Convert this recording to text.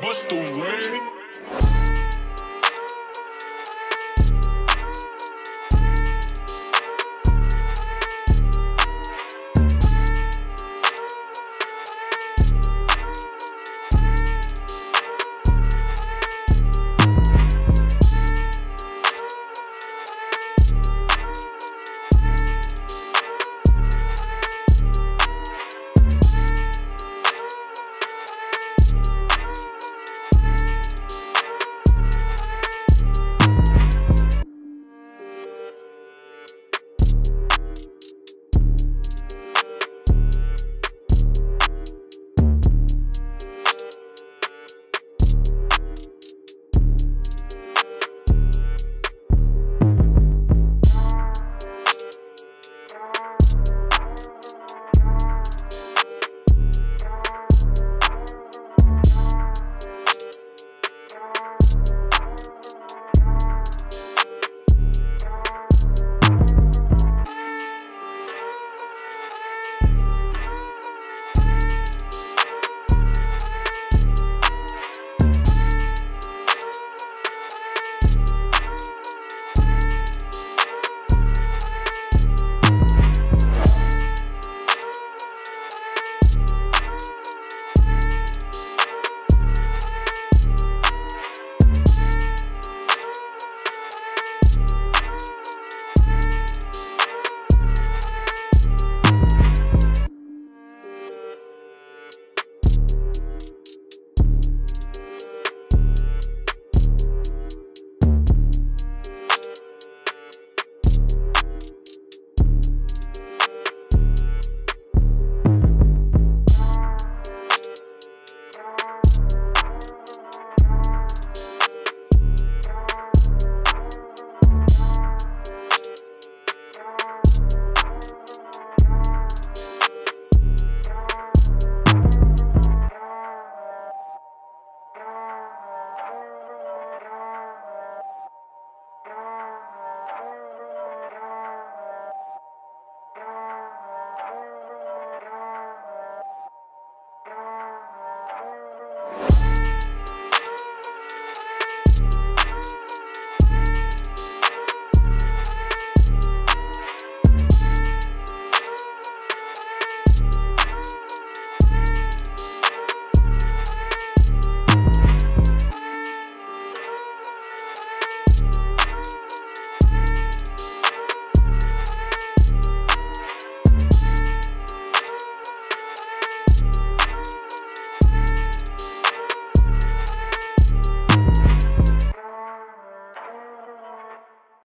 Bust the red.